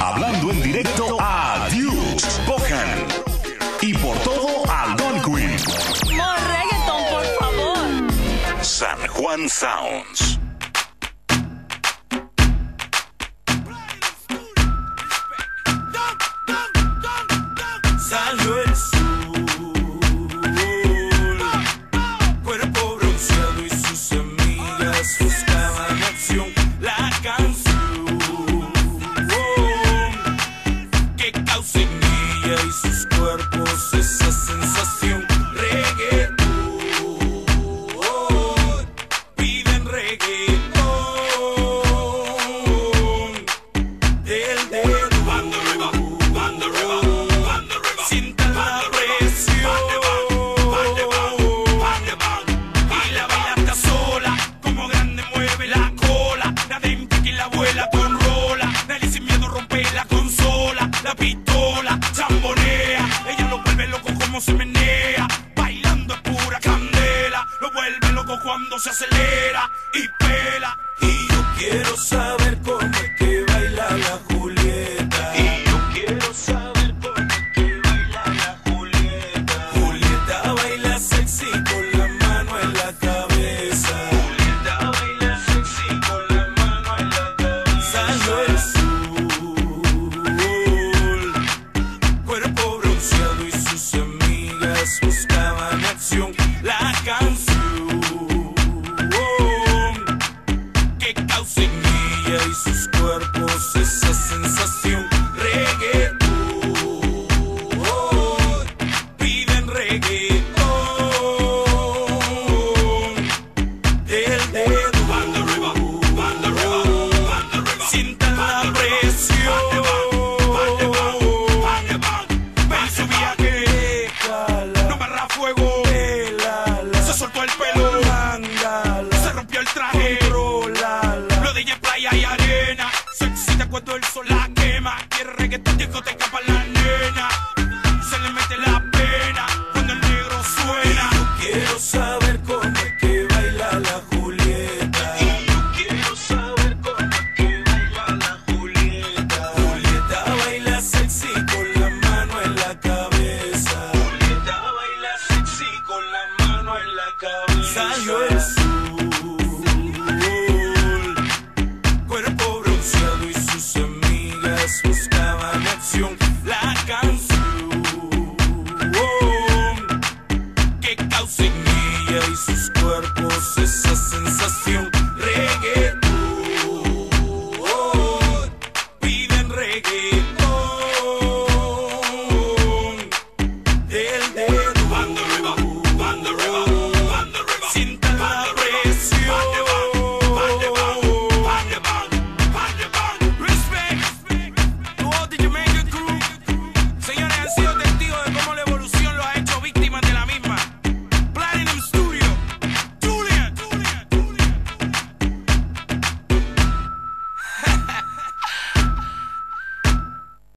hablando en directo a Dukes, Bohan y por todo a Don Quinn. Reggaeton, por favor. San Juan Sounds. place. se acelera. cuando el sol la quema. Quiere reggaetón, discoteca para la y sus cuerpos esa sensación reggae.